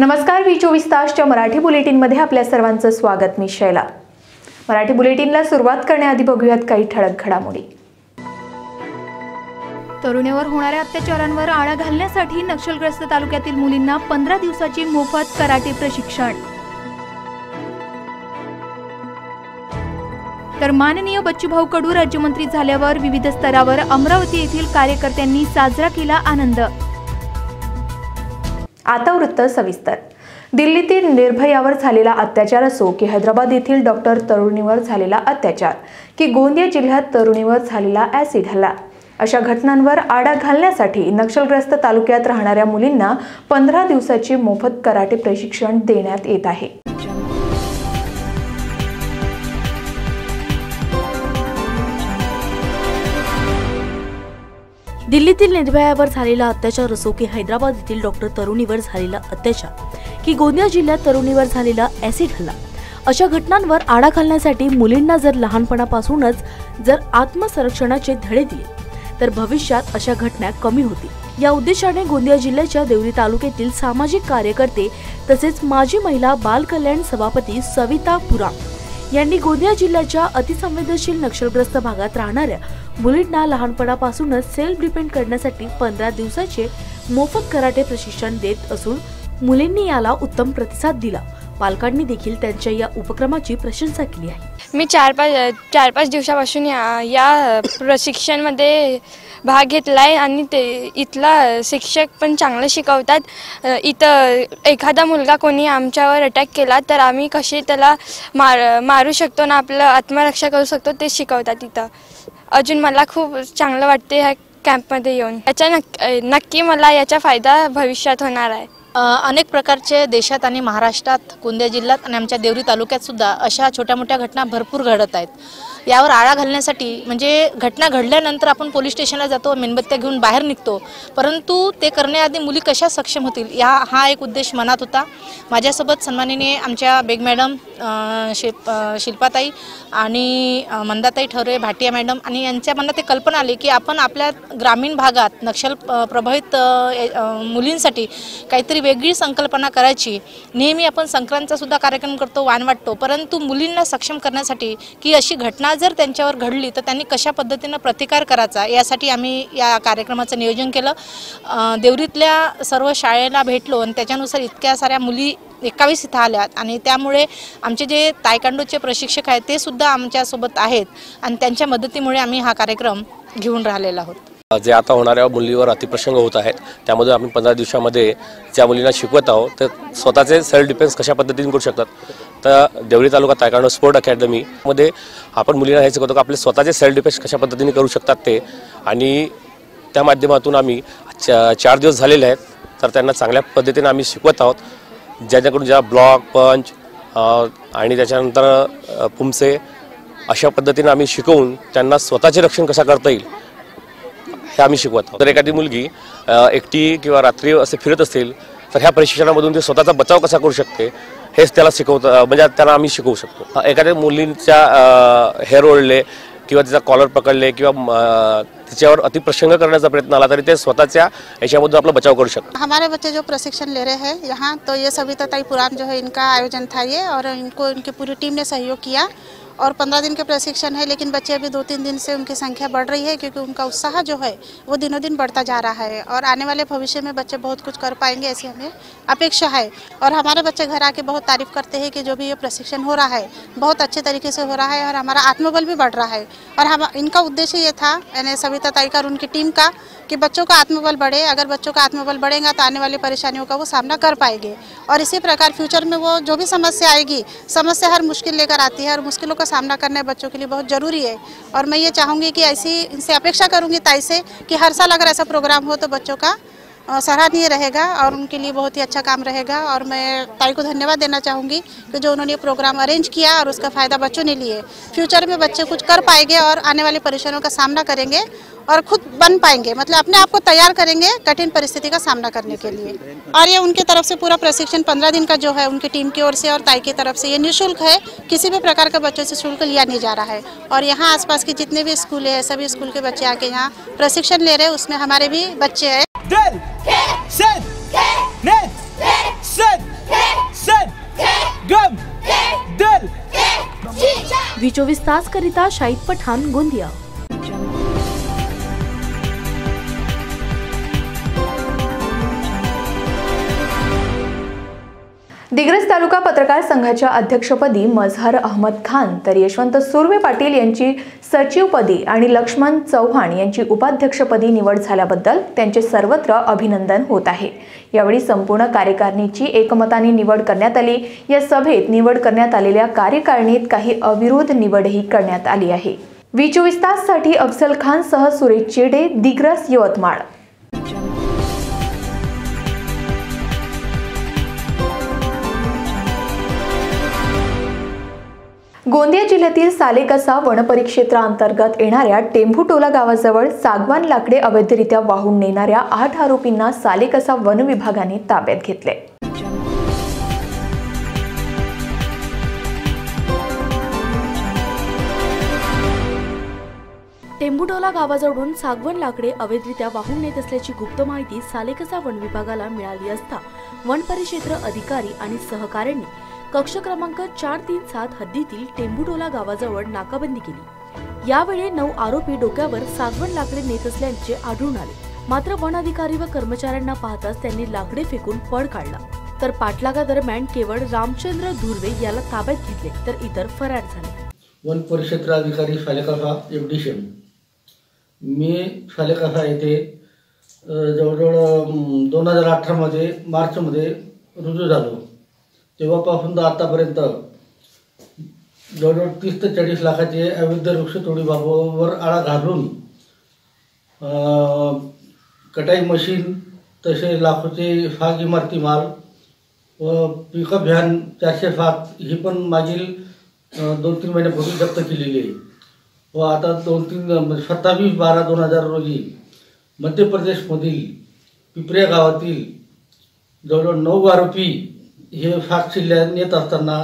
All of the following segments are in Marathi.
नमस्कार व्ही चोवीस तासच्या मराठी बुलेटिनमध्ये आपल्या सर्वांचं स्वागत मी शैला. मराठी बुलेटिनला सुरुवात करण्याआधी बघूयात काही ठळक घडामोडी. तरुणीवर होणाऱ्या अत्याचारांवर आळा घालण्यासाठी नक्षलग्रस्त तालुक्यातील मुलींना पंधरा दिवसाची मोफत कराटे प्रशिक्षण. तर माननीय बच्चूभाऊ कडू राज्यमंत्री झाल्यावर विविध स्तरावर अमरावती येथील कार्यकर्त्यांनी साजरा केला आनंद. आता वृत्त सविस्तर. दिल्लीतील निर्भयावर झालेला अत्याचार असो की हैदराबाद येथील डॉक्टर तरुणीवर झालेला अत्याचार की गोंदिया जिल्ह्यात तरुणीवर झालेला ॲसिड हल्ला. अशा घटनांवर आडा घालण्यासाठी नक्षलग्रस्त तालुक्यात राहणाऱ्या मुलींना पंधरा दिवसाची मोफत कराटे प्रशिक्षण देण्यात येत आहे. दिल्लीतील निर्भयावर झालेला अत्याचार असो की हैदराबाद येथील डॉक्टर तरुणीवर झालेला अत्याचार की गोंदिया जिल्ह्यात तरुणीवर झालेला ॲसिड हल्ला अशा घटनांवर आळा घालण्यासाठी मुलींना जर लहानपणापासूनच जर आत्मसंरक्षणाचे धडे दिले तर भविष्यात अशा घटना कमी होतील. या उद्देशाने गोंदिया जिल्ह्याच्या देवरी तालुक्यातील सामाजिक कार्यकर्ते तसेच माजी महिला बाल कल्याण सभापती सविता पुराम यांनी गोंदिया जिल्ह्याच्या अतिसंवेदनशील नक्षलग्रस्त भागात राहणाऱ्या मुलींना लहानपणापासूनच सेल्फ डिपेंड करण्यासाठी पंधरा दिवसाचे मोफत कराटे प्रशिक्षण देत असून मुलींनी याला उत्तम प्रतिसाद दिला. पालकांनी देखील त्यांच्या या उपक्रमाची प्रशंसा केली आहे. मी चार पाच चार पाच दिवसापासून या या प्रशिक्षणमध्ये भाग घेतला आहे आणि ते इथला शिक्षक पण चांगलं शिकवतात. इथं एखादा मुलगा कोणी आमच्यावर अटॅक केला तर आम्ही कसे त्याला मार मारू शकतो ना आपलं आत्मरक्षा करू शकतो ते शिकवतात इथं. अजून मला खूप चांगलं वाटते ह्या कॅम्पमध्ये येऊन. याचा नक् नक्की मला याचा फायदा भविष्यात होणार आहे. अनेक प्रकारचे देशात आणि महाराष्ट्रात गोंदिया जिल्ह्यात आणि आमच्या देवरी तालुक्यात सुद्धा अशा छोट्या मोठ्या घटना भरपूर घडत आहेत. यावर आळा घालण्यासाठी म्हणजे घटना घडल्यानंतर आपण पोलीस स्टेशनला जातो मेणबत्त्या घेऊन बाहेर निघतो. परंतु ते करण्याआधी मुली कशा सक्षम होतील या हा एक उद्देश मनात होता. माझ्यासोबत सन्मानीने आमच्या बेग मॅडम शिल्प शिल्पाताई आणि मंदाताई ठवरे भाटिया मॅडम आणि यांच्या मनात ते कल्पना आली की आपण आपल्या ग्रामीण भागात नक्षल प्रभावित मुलींसाठी काहीतरी वेगळी संकल्पना करायची. नेहमी आपण संक्रांतचा सुद्धा कार्यक्रम करतो वाण वाटतो. परंतु मुलींना सक्षम करण्यासाठी की अशी घटना जर त्यांच्यावर घडली तर त्यांनी कशा पद्धतीनं प्रतिकार करायचा? यासाठी आम्ही या कार्यक्रमाचं नियोजन केलं. देवरीतल्या सर्व शाळेला भेटलो आणि त्याच्यानुसार इतक्या साऱ्या मुली एकावीस इथं आल्यात आणि त्यामुळे आमचे जे तायकांडोचे प्रशिक्षक आहेत ते सुद्धा आमच्यासोबत आहेत आणि त्यांच्या मदतीमुळे आम्ही हा कार्यक्रम घेऊन राहिलेला आहोत. जे आता होणाऱ्या मुलीवर अतिप्रसंग होत आहेत त्यामध्ये आम्ही पंधरा दिवसामध्ये ज्या मुलींना शिकवत आहोत तर स्वतःचे सेल्फ डिफेन्स कशा पद्धतीने करू शकतात? तर देवळी तालुका तायकांडो स्पोर्ट अकॅडमीमध्ये आपण मुलींना हे शिकवतो की आपले स्वतःचे सेल्फ डिफेन्स कशा पद्धतीने करू शकतात ते. आणि त्या माध्यमातून आम्ही चा चार दिवस झालेले आहेत तर त्यांना चांगल्या पद्धतीने आम्ही शिकवत आहोत. ज्याच्याकडून ज्या ब्लॉक पंच आणि त्याच्यानंतर पुमसे अशा पद्धतीने आम्ही शिकवून त्यांना स्वतःचे रक्षण कसं करता येईल हे आम्ही शिकवत आहोत. तर एखादी मुलगी एकटी किंवा रात्री असे फिरत असेल तर ह्या प्रशिक्षणामधून ती स्वतःचा बचाव कसा करू शकते? हेच त्याला शिकवतं म्हणजे त्याला आम्ही शिकवू शकतो. अ, एखाद्या मुलींच्या हेअर ओढले किंवा तिचा कॉलर पकडले किंवा तिच्यावर अतिप्रसंग करण्याचा प्रयत्न आला तरी ते स्वतःच्या याच्यामधून आपला बचाव करू सकते हमारे बच्चे जो प्रशिक्षण ले रहे हैं यहाँ तो ये सविता ताई पुराण जो है इनका आयोजन था ये और इनको इनकी पूरी टीम ने सहयोग किया। और पंद्रह दिन के प्रशिक्षण है, लेकिन बच्चे अभी दो तीन दिन से उनकी संख्या बढ़ रही है क्योंकि उनका उत्साह जो है, वो दिनों दिन बढ़ता जा रहा है और आने वाले भविष्य में बच्चे बहुत कुछ कर पाएँगे ऐसी हमें अपेक्षा है। और हमारे बच्चे घर आके बहुत तारीफ़ करते हैं कि जो भी ये प्रशिक्षण हो रहा है, बहुत अच्छे तरीके से हो रहा है और हमारा आत्मबल भी बढ़ रहा है। और हम, इनका उद्देश्य ये था, यानी सविता और उनकी टीम का कि बच्चों का आत्मबल बढ़े, अगर बच्चों का आत्मबल बढ़ेगा तो आने वाली परेशानियों का वो सामना कर पाएँगे। और इसी प्रकार फ्यूचर में वो जो भी समस्या आएगी, समस्या हर मुश्किल लेकर आती है और मुश्किलों का सामना करना बच्चों के लिए बहुत ज़रूरी है। और मैं ये चाहूँगी कि ऐसी इनसे अपेक्षा करूँगी ताई से कि हर साल अगर ऐसा प्रोग्राम हो तो बच्चों का सराहनीय रहेगा और उनके लिए बहुत ही अच्छा काम रहेगा और मैं ताई को धन्यवाद देना चाहूँगी कि जो उन्होंने प्रोग्राम अरेंज किया और उसका फ़ायदा बच्चों ने लिए। फ्यूचर में बच्चे कुछ कर पाएँगे और आने वाली परेशानियों का सामना करेंगे और खुद बन पाएँगे मतलब अपने आप को तैयार करेंगे कठिन परिस्थिति का सामना करने के लिए। और ये उनकी तरफ़ से पूरा प्रशिक्षण पंद्रह दिन का जो है उनकी टीम की ओर से और ताई की तरफ़ से, ये निःशुल्क है, किसी भी प्रकार का बच्चों से शुल्क लिया नहीं जा रहा है। और यहाँ आसपास के जितने भी स्कूल है, सभी स्कूल के बच्चे आके यहाँ प्रशिक्षण ले रहे हैं, उसमें हमारे भी बच्चे हैं। del, sed, ned, sed, sed, गम, दल. वी चोवीस तास करिता शाहीद पठाण गोंदिया दिग्रस तालुका पत्रकार संघाच्या अध्यक्षपदी मजहर अहमद खान तर यशवंत सुर्वे पाटील यांची सचिवपदी आणि लक्ष्मण चव्हाण यांची उपाध्यक्षपदी निवड झाल्याबद्दल त्यांचे सर्वत्र अभिनंदन होत आहे. यावेळी संपूर्ण कार्यकारिणीची एकमताने निवड करण्यात आली. या सभेत निवड करण्यात आलेल्या कार्यकारिणीत काही अविरोध निवडही करण्यात आली आहे. वी चोवीस ताससाठी अफजल खान सह सुरेश चेडे दिग्रस यवतमाळ गोंदिया जिल्ह्यातील सालेकसा वनपरिक्षेत्राअंतर्गत येणाऱ्या टेंभूटोला गावाजवळ सागवान लाकडे अवैधरित्या वाहून नेणाऱ्या आठ आरोपींना सालेकसा वन विभागाने ताब्यात घेतले. टेंबुटोला गावाजवळून सागवण लाकडे अवैधरित्या वाहून नेत असल्याची गुप्त माहिती सालेकसा वन विभागाला मिळाली असता वन परिक्षेत्र अधिकारी आणि सहकाऱ्यांनी कक्ष क्रमांक चार तीन सात हद्दीतील टेंबुटोला गावाजवळ नाकाबंदी केली. यावेळी नऊ आरोपी डोक्यावर सागवण लाकडे नेत असल्याचे आढळून आले. मात्र वन अधिकारी व कर्मचाऱ्यांना पाहताच त्यांनी लाकडे फेकून पळ काढला. तर पाठलागादरम्यान केवळ रामचंद्र धुर्वे याला ताब्यात घेतले तर इतर फरार झाले. वन परिक्षेत्र अधिकारी फालेकाफा एवढीशेम मी फालेकाफा येथे जवळजवळ दोन हजार अठरामध्ये मार्चमध्ये रुजू झालो. तेव्हापासून तर आतापर्यंत जवळजवळ तीस ते चाळीस लाखाचे अवैध वृक्षतोडीबाबवर आळा घालून कटाई मशीन तसे लाखोचे फाग इमारती माल व पिकअप व्हॅन चारशे फाग ही पण मागील दोन तीन महिन्यापूर्वी जप्त केलेली आहे. व आता दोन तीन म्हणजे सत्तावीस बारा दोन हजार रोजी मध्य प्रदेशमधील पिपऱ्या गावातील जवळजवळ नऊ आरोपी हे फास्ट शिल्ल्या नेत असताना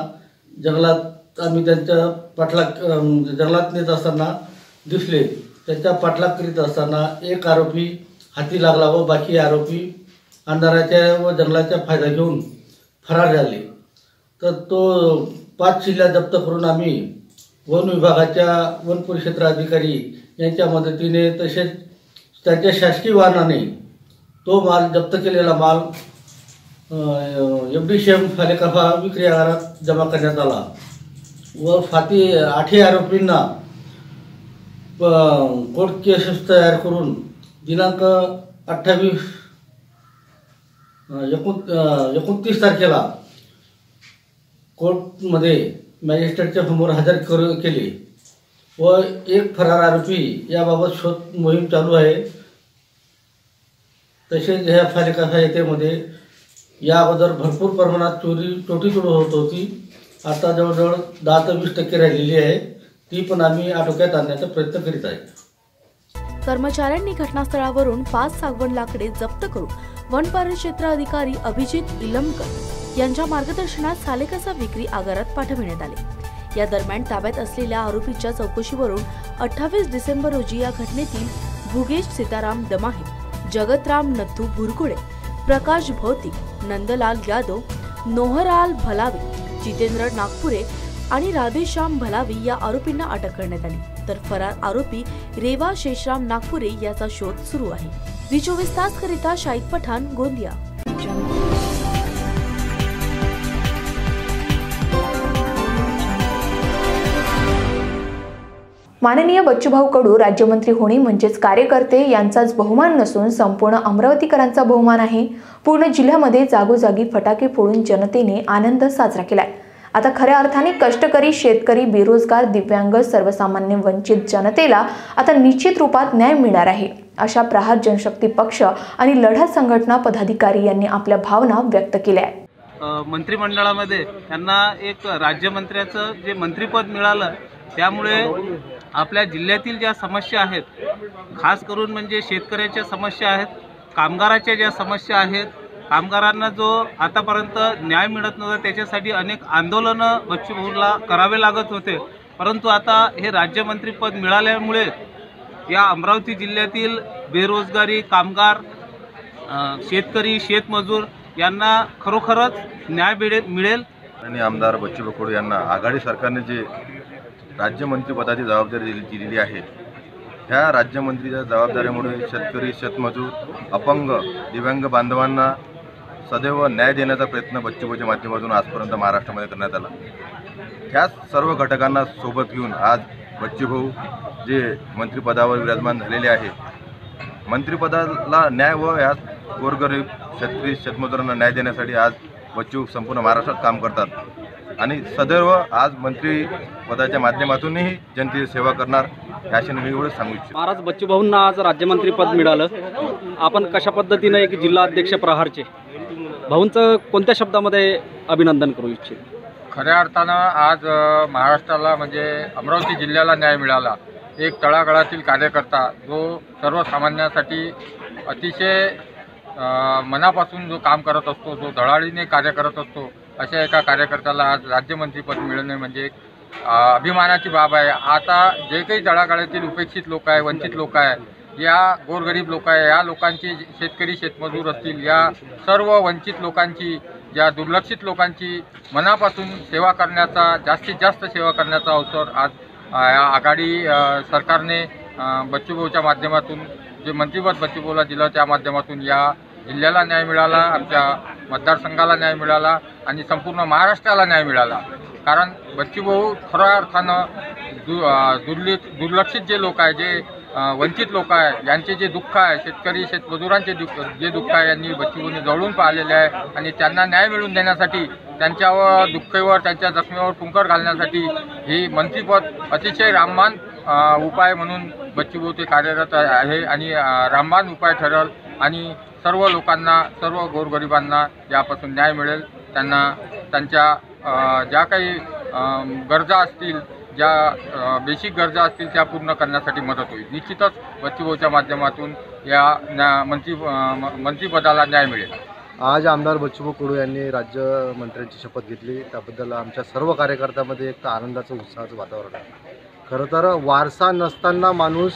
जंगलात आम्ही त्यांच्या पाठलाग जंगलात नेत असताना दिसले. त्यांच्या पाठलाग करीत असताना एक आरोपी हाती लागला व बाकी आरोपी अंधाराच्या व जंगलाचा फायदा घेऊन फरार झाले. तर तो पाच शिल्ल्या जप्त करून आम्ही वन विभागाच्या वन परिक्षेत्र अधिकारी यांच्या मदतीने तसेच त्यांच्या शासकीय वाहनाने तो माल जप्त केलेला माल एफ डी सी एम फालेकाफा विक्री आगारात जमा करण्यात आला. व फाती आठही आरोपींना कोर्ट केसेस तयार करून दिनांक अठ्ठावीस एकोण एकोणतीस तारखेला कोर्टमध्ये मॅजिस्ट्रेटच्या समोर हजर कर केले. व एक फरार आरोपी याबाबत शोध मोहीम चालू आहे. तसेच ह्या फालिकासा येथेमध्ये या अगोदर भरपूर प्रमाणात चोरी तोटी तोड होत होती. आता जवळजवळ दहा ते वीस टक्के राहिलेली आहे. ती पण आम्ही आटोक्यात आणण्याचा प्रयत्न करीत आहे. कर्मचाऱ्यांनी घटनास्थळावरून पाच सागवण लाकडे जप्त करून वन परिक्षेत्र अधिकारी अभिजित इलमकर यांच्या मार्गदर्शनात सालेकसा विक्री आगारात पाठविण्यात आले. या दरम्यान ताब्यात असलेल्या आरोपीच्या चौकशीवरून अठ्ठावीस डिसेंबर रोजी या घटनेतील भुगेश सीताराम दमाहे जगतराम नथू भुरकुळे प्रकाश भौतिक नंदलाल यादव नोहराल भलावी जितेंद्र नागपुरे आणि राधेश्याम भलावी या आरोपींना अटक करण्यात आली. तर फरार आरोपी रेवा शेषराम नागपुरे याचा शोध सुरू आहे. वी चोवीस तास करिता शाहिद पठाण गोंदिया. माननीय बच्चूभाऊ कडू राज्यमंत्री होणे म्हणजेच कार्यकर्ते यांचाच बहुमान नसून संपूर्ण अमरावतीकरांचा बहुमान आहे. पूर्ण जिल्ह्यामध्ये जागोजागी फटाके फोडून जनतेने आनंद साजरा केलाय. आता खऱ्या अर्थाने कष्टकरी शेतकरी बेरोजगार दिव्यांग सर्वसामान्य वंचित जनतेला आता निश्चित रूपात न्याय मिळणार आहे. अशा प्रहार जनशक्ती पक्ष आणि लढा संघटना पदाधिकारी यांनी आपल्या भावना व्यक्त केल्या. आहेत मंत्रिमंडळामध्ये त्यांना एक राज्यमंत्र्याचं जे मंत्रिपद मिळालं त्यामुळे आपल्या जिल्ह्यातील ज्या समस्या आहेत खास करून म्हणजे शेतकऱ्याच्या समस्या आहेत कामगाराच्या ज्या समस्या आहेत कामगारांना जो आतापर्यंत न्याय मिळत नव्हता त्याच्यासाठी अनेक आंदोलनं बच्चूभाऊला करावे लागत होते. परंतु आता हे राज्यमंत्रीपद मिळाल्यामुळे या अमरावती जिल्ह्यातील बेरोजगारी कामगार शेतकरी शेतमजूर यांना खरोखरच न्याय मिळेल मिळेल. आणि आमदार बच्चू बकोड यांना आघाडी सरकारने जे राज्यमंत्रीपदाची जबाबदारी दिली दिलेली आहे. ह्या राज्यमंत्रीच्या जबाबदारीमुळे शेतकरी शेतमजूर अपंग दिव्यांग बांधवांना सदैव न्याय देण्याचा प्रयत्न बच्चूभाऊच्या माध्यमातून आजपर्यंत महाराष्ट्रामध्ये करण्यात आला. ह्याच सर्व घटकांना सोबत घेऊन आज बच्चूभाऊ जे मंत्रिपदावर विराजमान झालेले आहे मंत्रिपदाला न्याय व ह्या गोरगरीब शेतकरी शेतमजुरांना न्याय देण्यासाठी आज बच्चू संपूर्ण महाराष्ट्रात काम करतात. आणि सदैव आज मंत्रिपदाच्या माध्यमातूनही जनतेची सेवा करणार आशेने मी एवढंच सांगू इच्छितो. महाराज बच्चूभाऊंना आज राज्यमंत्रीपद मिळालं. आपण कशा पद्धतीनं एक जिल्हा अध्यक्ष प्रहारचे? भाऊंचं कोणत्या शब्दामध्ये अभिनंदन करू इच्छित? खऱ्या अर्थानं आज महाराष्ट्राला म्हणजे अमरावती जिल्ह्याला न्याय मिळाला. एक तळागाळातील कार्यकर्ता जो सर्वसामान्यांसाठी अतिशय मनापासून जो काम करत असतो जो धडाडीने कार्य करत असतो अशा एका कार्यकर्त्याला आज राज्यमंत्रीपद मिळणे म्हणजे एक अभिमानाची बाब आहे. आता जे काही तळागाळातील उपेक्षित लोक आहे वंचित लोक आहे या गोरगरीब लोक आहे या लोकांची शेतकरी शेतमजूर असतील या सर्व वंचित लोकांची या दुर्लक्षित लोकांची मनापासून सेवा करण्याचा जास्तीत जास्त सेवा करण्याचा अवसर आज या आघाडी सरकारने बच्चूभाऊच्या माध्यमातून जे मंत्रिपद बच्चूभाऊला दिलं त्या माध्यमातून या जिल्ह्याला न्याय मिळाला आमच्या मतदारसंघाला न्याय मिळाला आणि संपूर्ण महाराष्ट्राला न्याय मिळाला. कारण बच्चूभाऊ खऱ्या अर्थानं दु अ, दुर्लक्षित जे लोक आहे जे वंचित लोक आहे यांचे जे दुःख आहे शेतकरी शेतमजुरांचे दुःख जे दुःख आहे यांनी बच्चूभाऊने जवळून पाहिलेले आहे आणि त्यांना न्याय मिळवून देण्यासाठी त्यांच्यावर दुःखेवर त्यांच्या जखमेवर कुंकर घालण्यासाठी ही मंत्रीपद अतिशय राममान उपाय म्हणून बच्चूभाऊ ते कार्यरत आहे आणि अ, रामबाण उपाय ठरल आणि सर्व लोकांना सर्व गोरगरिबांना यापासून न्याय मिळेल त्यांना त्यांच्या ज्या काही गरजा असतील ज्या बेसिक गरजा असतील त्या पूर्ण करण्यासाठी मदत होईल. निश्चितच बच्चूभाऊच्या माध्यमातून या न्या मंत्री मंत्रीपदाला मंत्रिपदाला न्याय मिळेल. आज आमदार बच्चूभाऊ कडू यांनी राज्यमंत्र्यांची शपथ घेतली. त्याबद्दल आमच्या सर्व कार्यकर्त्यामध्ये एक तर आनंदाचं उत्साहाचं वातावरण आहे. खरं तर वारसा नसताना माणूस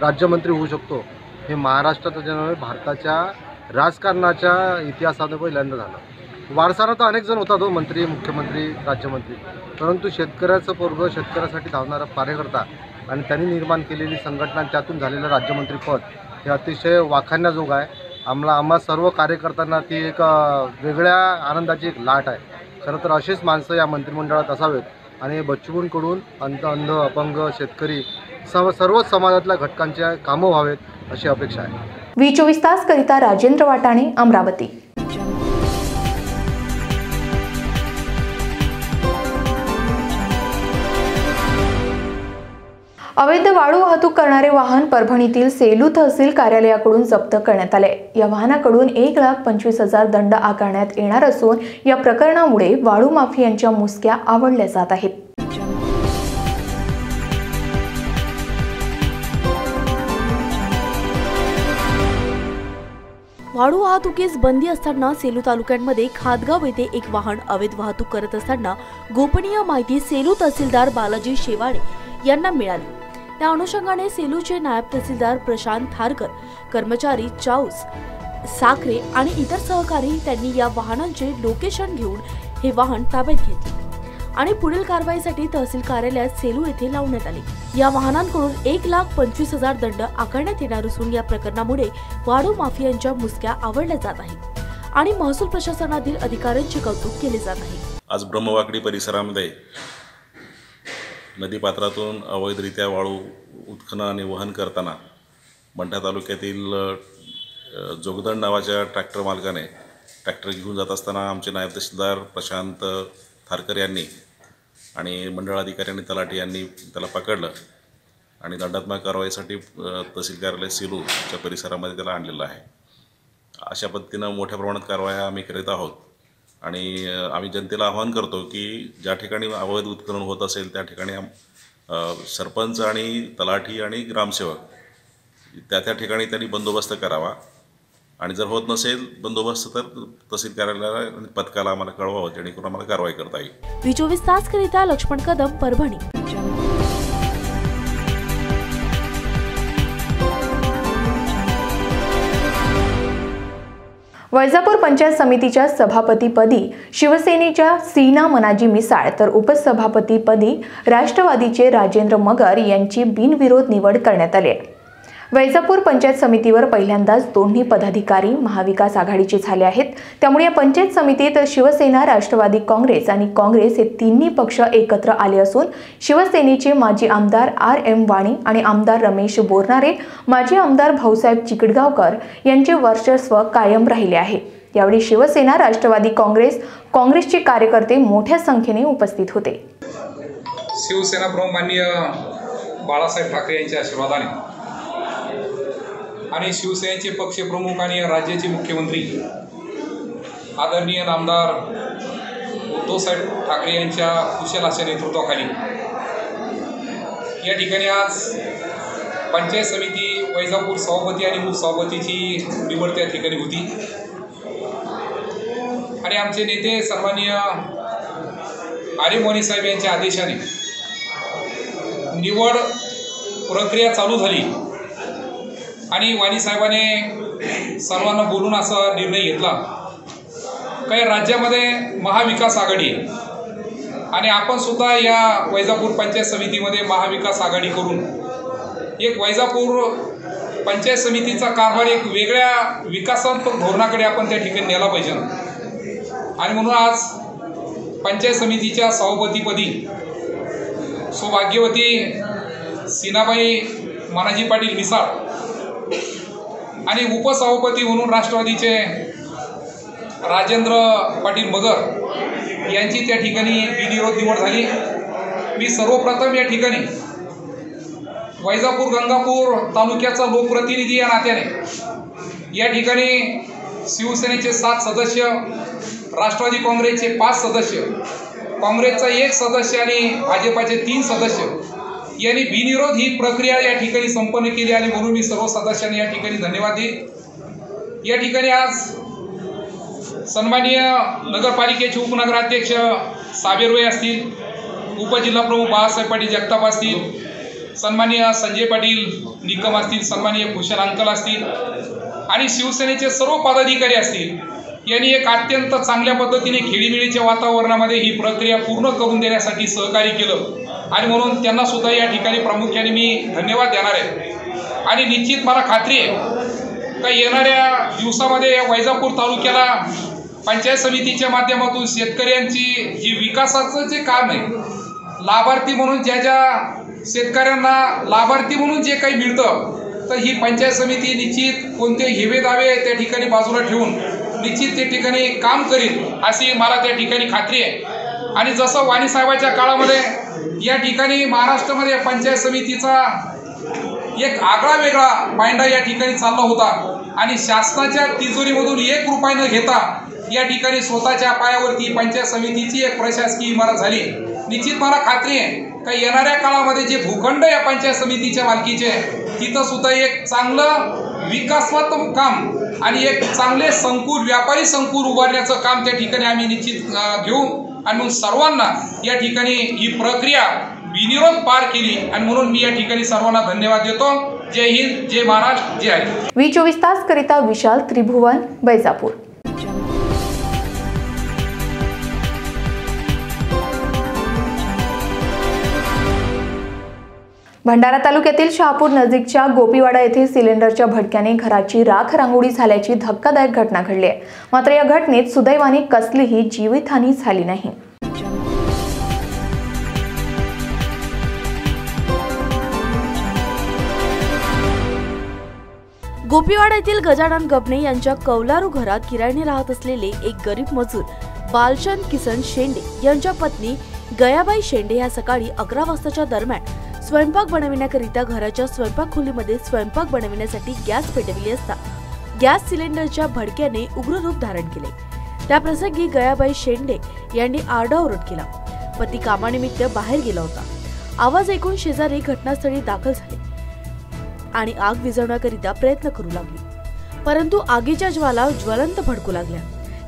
राज्यमंत्री होऊ शकतो. हे महाराष्ट्रात नव्हे भारताच्या राजकारणाच्या इतिहासात पहिल्यांदा झालं. वारसानं तर अनेक जण होतात तो मंत्री मुख्यमंत्री राज्यमंत्री. परंतु शेतकऱ्याचं पोरग शेतकऱ्यासाठी धावणारा कार्यकर्ता आणि त्यांनी निर्माण केलेली संघटना त्यातून झालेलं राज्यमंत्रीपद हे अतिशय वाखाणण्याजोग आहे. आम्हाला आम्हा सर्व कार्यकर्त्यांना ती एक वेगळ्या आनंदाची एक लाट आहे. खरं तर असेच माणसं या मंत्रिमंडळात असावेत आणि बच्चूंकडून अंध अंध अपंग शेतकरी सर्व सर्वच समाजातल्या घटकांच्या कामं व्हावेत. अशी अपेक्षा आहे. वी चोवीस तास करिता राजेंद्र वाटाणे अमरावती. अवैध वाळू वाहतूक करणारे वाहन परभणीतील सेलू तहसील कार्यालयाकडून जप्त करण्यात आले. या वाहनाकडून एक लाख पंचवीस हजार दंड आकारण्यात येणार असून या प्रकरणामुळे वाळू माफियांच्या मुसक्या आवडल्या जात आहेत. वाळू वाहतुकीस बंदी असताना सेलू तालुक्यांमध्ये खादगाव येथे एक वाहन अवैध वाहतूक करत असताना गोपनीय माहिती सेलू तहसीलदार बालाजी शेवाळे यांना मिळाली. त्या अनुषंगाने सेलूचे नायब तहसीलदार प्रशांत थारकर कर्मचारी चाऊस साखरे आणि इतर सहकारी त्यांनी या वाहनांचे लोकेशन घेऊन हे वाहन ताब्यात घेतले. आणि पुढील कारवाईसाठी तहसील कार्यालयात सेलू येथे लावण्यात आले. या वाहनांकडून एक लाख पंचवीस हजार दंड आकारण्यात येणार असून या प्रकरणामुळे वाळू माफियांच्या मुसक्या आवडल्या जात आहेत आणि महसूल प्रशासनातील अधिकाऱ्यांचे कौतुक केले जात आहे. आज ब्रह्मवाकडी परिसरामध्ये नदीपात्रातून अवैधरित्या वाळू उत्खनन आणि वहन करताना मंठा तालुक्यातील जोगदंड नावाच्या ट्रॅक्टर मालकाने ट्रॅक्टर घेऊन जात असताना आमचे नायब तहसीलदार प्रशांत थारकर यांनी आणि मंडळ अधिकाऱ्यांनी तलाठी यांनी त्याला पकडलं आणि दंडात्मक कारवाईसाठी तहसील कार्यालय सिलूच्या परिसरामध्ये त्याला आणलेलं आहे. अशा पद्धतीनं मोठ्या प्रमाणात कारवाया आम्ही करीत आहोत. आणि आम्ही जनतेला आवाहन करतो की ज्या ठिकाणी अवैध उत्खनन होत असेल त्या ठिकाणी सरपंच आणि तलाठी आणि ग्रामसेवक त्या त्या ठिकाणी त्यांनी बंदोबस्त करावा. आणि जर होत नसेल बंदोबस्त तर तहसील कार्यालयाला आणि पथकाला आम्हाला कळवावं जेणेकरून आम्हाला कारवाई करता येईल. वी चोवीस तास करिता लक्ष्मण कदम परभणी. वैजापूर पंचायत समितीच्या सभापतीपदी शिवसेनेच्या सीना मनाजी मिसाळ तर उपसभापतीपदी राष्ट्रवादीचे राजेंद्र मगर यांची बिनविरोध निवड करण्यात आली आहे. वैजापूर पंचायत समितीवर पहिल्यांदाच दोन्ही पदाधिकारी महाविकास आघाडीचे झाले आहेत. त्यामुळे या पंचायत समितीत शिवसेना राष्ट्रवादी काँग्रेस आणि काँग्रेस हे तिन्ही पक्ष एकत्र आले असून शिवसेनेचे माजी आमदार आर एम वाणी आणि आमदार रमेश बोरनारे माजी आमदार भाऊसाहेब चिकडगावकर यांचे वर्चस्व कायम राहिले आहे. यावेळी शिवसेना राष्ट्रवादी काँग्रेस काँग्रेसचे कार्यकर्ते मोठ्या संख्येने उपस्थित होते. शिवसेना प्रमुख माननीय बाळासाहेब ठाकरे यांच्या आशीर्वादाने आणि शिवसेनेचे पक्षप्रमुख आणि राज्याचे मुख्यमंत्री आदरणीय रामदार उद्धवसाहेब ठाकरे यांच्या कुशल अशा नेतृत्वाखाली. या ठिकाणी आज पंचायत समिती वैजापूर सभापती आणि उपसभापतीची निवड त्या ठिकाणी होती. आणि आमचे नेते सन्मान्य आरे मोने साहेब यांच्या आदेशाने निवड प्रक्रिया चालू झाली. आणि वाणी साहेबाने सर्वांना बोलून असा निर्णय घेतला. काही राज्यामध्ये महाविकास आघाडी आहे. आणि आपण सुद्धा या वैजापूर पंचायत समितीमध्ये महाविकास आघाडी करून एक वैजापूर पंचायत समितीचा कारभार एक वेगळ्या विकासात्मक धोरणाकडे आपण त्या ठिकाणी नेला पाहिजे. आणि म्हणून आज पंचायत समितीच्या सभापतीपदी सौभाग्यवती सीनाबाई मानाजी पाटील मिसाळ आणि उपसभापती म्हणून राष्ट्रवादीचे राजेंद्र पाटील मगर यांची त्या ठिकाणी बिनविरोध निवड झाली. मी सर्वप्रथम या ठिकाणी वैजापूर गंगापूर तालुक्याचा लोकप्रतिनिधी या नात्याने या ठिकाणी शिवसेनेचे सात सदस्य राष्ट्रवादी काँग्रेसचे पाच सदस्य काँग्रेसचा एक सदस्य आणि भाजपाचे तीन सदस्य यांनी बिनविरोध ही प्रक्रिया या ठिकाणी संपन्न केली आणि म्हणून मी सर्व सदस्यांना या ठिकाणी धन्यवाद देईन. या ठिकाणी आज सन्माननीय नगरपालिकेचे उपनगराध्यक्ष साबेरवे असतील उपजिल्हा प्रमुख बाळासाहेब पाटील जगताप असतील सन्माननीय संजय पाटील निकम असतील सन्माननीय भूषण अंकल असतील आणि शिवसेनेचे सर्व पदाधिकारी असतील. यांनी एक अत्यंत चांगल्या पद्धतीने खेळीमेळीच्या वातावरणामध्ये ही प्रक्रिया पूर्ण करून देण्यासाठी सहकार्य केलं. आणि म्हणून त्यांना सुद्धा या ठिकाणी प्रामुख्याने मी धन्यवाद देणार आहे. आणि निश्चित मला खात्री आहे का येणाऱ्या दिवसामध्ये या वैजापूर तालुक्याला पंचायत समितीच्या माध्यमातून शेतकऱ्यांची जी विकासाचं जे काम आहे लाभार्थी म्हणून ज्या ज्या शेतकऱ्यांना लाभार्थी म्हणून जे काही मिळतं तर ही पंचायत समिती निश्चित कोणते हेवे दावे त्या ठिकाणी बाजूला ठेवून निश्चित त्या ठिकाणी काम करील अशी मला त्या ठिकाणी खात्री आहे. आणि जसं वाणी साहेबाच्या काळामध्ये या ठिकाणी महाराष्ट्रामध्ये पंचायत समितीचा एक आगळा वेगळा पायंडा या ठिकाणी चालला होता आणि शासनाच्या तिजोरीमधून एक रुपया न घेता या ठिकाणी स्वतःच्या पायावरती पंचायत समितीची एक प्रशासकीय इमारत झाली. निश्चित मला खात्री आहे का येणाऱ्या काळामध्ये जे भूखंड या पंचायत समितीच्या मालकीचे तिथं सुद्धा एक चांगलं विकासात्मक काम आणि एक चांगले संकुल व्यापारी संकुल उभारण्याचं काम त्या ठिकाणी आम्ही निश्चित घेऊ. आणि म्हणून सर्वांना या ठिकाणी ही प्रक्रिया विनिरोध पार केली. आणि म्हणून मी या ठिकाणी सर्वांना धन्यवाद देतो. जय हिंद जय महाराष्ट्र जय हरी वी चोवीस तास करिता विशाल त्रिभुवन बैजापूर. भंडारा तालुक्यातील शहापूर नजीकच्या गोपीवाडा येथे सिलेंडरच्या भडक्याने घराची राख रांगोळी झाल्याची धक्कादायक घटना घडली आहे. मात्र या घटनेत सुदैवाने कसलीही जीवितहानी झाली नाही. गोपीवाडा येथील गजानन गबने यांच्या कौलारू घरात किरायने राहत असलेले एक गरीब मजूर बालचंद किसन शेंडे यांच्या पत्नी गयाबाई शेंडे या सकाळी अकरा वाजताच्या दरम्यान स्वयंपाक बनविण्याकरिता घराच्या स्वयंपाक खोलीमध्ये स्वयंपाक बनविण्यासाठी गॅस पेटविली असता. गॅस सिलेंडरच्या भडक्याने उग्र रूप धारण केले. त्याप्रसंगी गयाबाई शेंडे यांनी आरडाओरड केला. पती कामानिमित्त बाहेर गेला होता. आवाज ऐकून शेजारी घटनास्थळी दाखल झाले आणि आग विझवण्याकरिता प्रयत्न करू लागले. परंतु आगीच्या ज्वाला ज्वलंत भडकू लागल्या.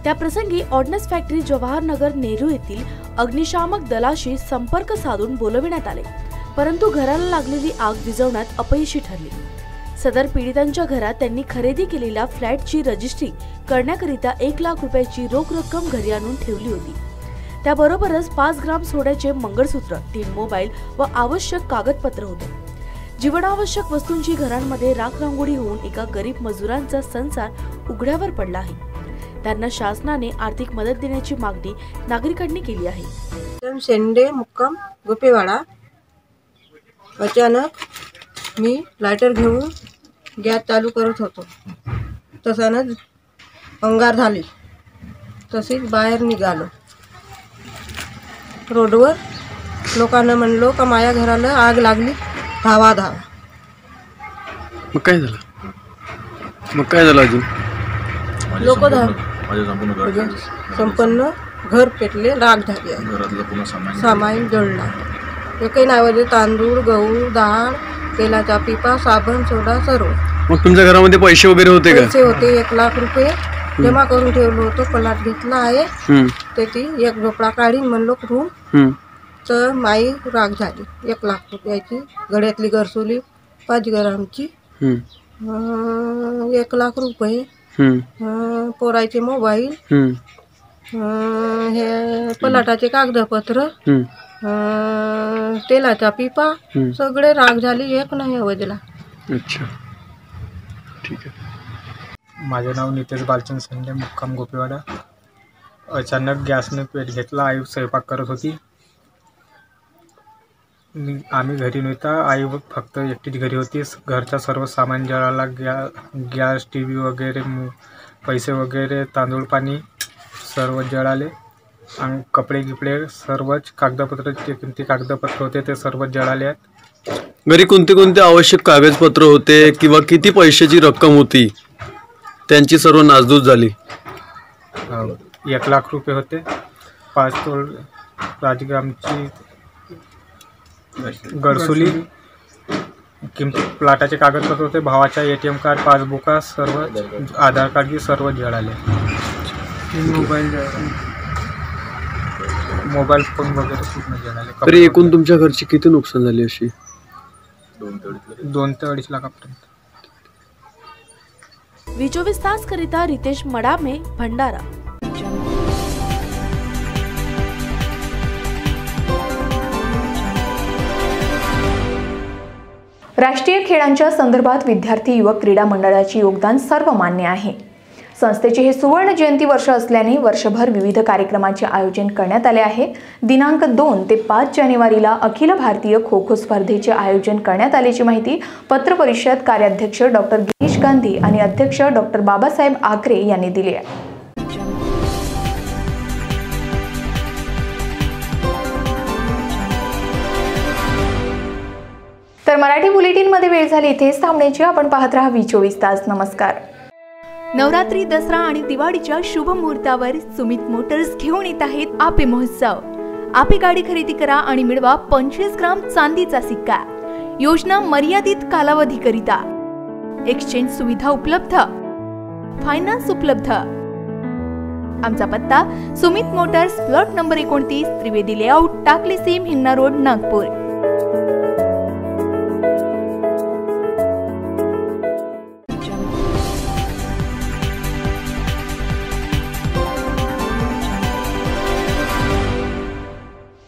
त्या प्रसंगी ऑर्डनन्स फॅक्टरी जवाहरनगर नेहरू येथील अग्निशामक दलाशी संपर्क साधून बोलविण्यात आले. परंतु घराला लागलेली आग विझवण्यात अपयशी ठरली. सदर पीडितांच्या घरात त्यांनी खरेदी केलेल्या फ्लॅटची रजिस्ट्री करण्याकरिता एक लाख रुपयाची रोख रक्कम घरी आणून ठेवली होती. त्याबरोबरच पाच ग्राम सोड्याचे मंगळसूत्र तीन मोबाईल व आवश्यक कागदपत्र होते. जीवनावश्यक वस्तूंची घरांमध्ये राख रांगोळी होऊन एका गरीब मजुरांचा संसार उघड्यावर पडला आहे. त्यांना शासनाने आर्थिक मदत देण्याची मागणी नागरिकांनी केली आहे. शेंडे मुक्काम गोपेवाडा अचानक मी लायटर घेऊन गॅस चालू करत होतो. तसानच अंगार झाली. तसेच बाहेर निघालो. रोडवर लोकांना म्हणलो का माझ्या घराला आग लागली. धावा धावा मग काय झालं? मग काय झालं अजून? लोक धाव. संपन्न घर पेटले राग झाली. आहे सामाईन जळला. एकही नावाचे तांदूळ गहू डाळ तेलाचा पिपा साबण सोडा सर्व. मग तुमच्या घरामध्ये पैसे वगैरे होते का? पैसे होते एक लाख रुपये. जमा करून ठेवलो होतो पलाट घेतला आहे. हम्म, त्याची एक झोपडा काढीन म्हणलो रूम हम्म. तर माई राग झाली. एक लाख रुपयाची गळ्यातली गरसुली पाच ग्रामची. हम्म, अं, एक लाख रुपये. हम्म, अं, पोराचे मोबाईल. हम्म, अं, हे पलाटाचे कागदपत्र. हम्म. अं, तेलाचा पिपा हम्म. सगळे राग झाली एक नाही अवधला अच्छा. ठीक आहे. माझे नाव नितेश बालचंद संडे मुक्काम गोपीवाडा. अचानक गॅसने पेट घेतला आई स्वयंपाक करत होती. मी आम्ही घरी नव्हता आई व- फक्त एकटीच घरी होती. घरचा सर्व सामान जळाला गॅ गॅस टी व्ही वगैरे मु- पैसे वगैरे तांदूळ पाणी सर्व जळाले. आणि कपडे गिपडे सर्वच कागदपत्र जे किमती कागदपत्र होते ते सर्व जळाले आहेत घरी कोणते कोणते आवश्यक कागदपत्र होते किंवा किती पैशाची रक्कम होती? त्यांची सर्व नासधूस झाली. अ, एक लाख रुपये होते. पाच तोळ राजग्रामची गडसुली किमती प्लाटाचे कागदपत्र होते भावाच्या ए टी एम कार्ड पासबुका सर्व आधार कार्ड सर्व जळाले. मोबाईल मोबाईल फोन वगैरे पूर्ण तरी एकूण तुमच्या घरची किती नुकसान झाली अशी? दोन ते अडीच लाखापर्यंत. वी चोवीस तास करिता रितेश मडामे भंडारा. राष्ट्रीय खेळांच्या संदर्भात विद्यार्थी युवक क्रीडा मंडळाचे योगदान सर्वमान्य आहे. संस्थेचे हे सुवर्ण जयंती वर्ष असल्याने वर्षभर विविध कार्यक्रमांचे आयोजन करण्यात आले आहे. दिनांक दोन ते पाच जानेवारीला अखिल भारतीय खो खो स्पर्धेचे आयोजन करण्यात आल्याची माहिती पत्रपरिषद कार्याध्यक्ष डॉक्टर गिरीश गांधी आणि अध्यक्ष डॉक्टर बाबासाहेब आकरे यांनी दिली आहे. तर मराठी बुलेटिनमध्ये वेळ झाली इथेच थांबण्याची. आपण पाहत राहा वी चोवीस तास. नमस्कार. नवरात्री दसरा आणि दिवाळीच्या शुभ मुहूर्तावर सुमित मोटर्स घेऊन येत आहेत आपे महोत्सव. आपे गाडी खरेदी करा आणि मिळवा पंचवीस ग्राम चांदीचा सिक्का. योजना मर्यादित कालावधीकरिता. एक्सचेंज सुविधा उपलब्ध. फायनान्स उपलब्ध. आमचा पत्ता सुमित मोटर्स प्लॉट नंबर एकोणतीस त्रिवेदी लेआउट टाकली सेम हिंगणा रोड नागपूर.